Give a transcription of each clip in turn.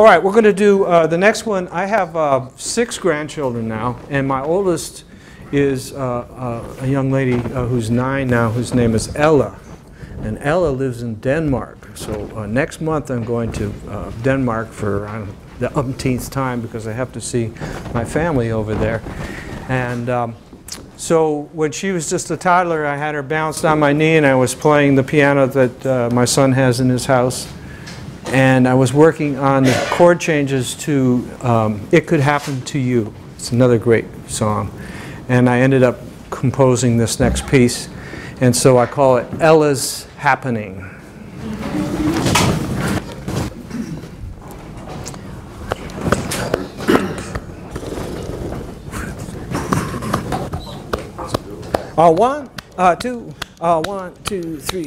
All right, we're going to do uh, the next one. I have uh, six grandchildren now, and my oldest is uh, uh, a young lady uh, who's nine now, whose name is Ella. And Ella lives in Denmark. So uh, next month I'm going to Denmark for the umpteenth time because I have to see my family over there. And um, so when she was just a toddler, I had her bounced on my knee and I was playing the piano that my son has in his house. And I was working on the chord changes to um, It Could Happen to You. It's another great song. And I ended up composing this next piece. And so I call it Ella's Happening. Uh, one, uh, two, uh, one, two, three.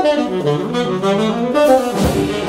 Thank you.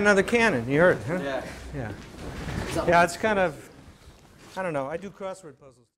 Another cannon. You heard, huh? Yeah. Yeah. Yeah, it's kind of, I don't know. I do crossword puzzles.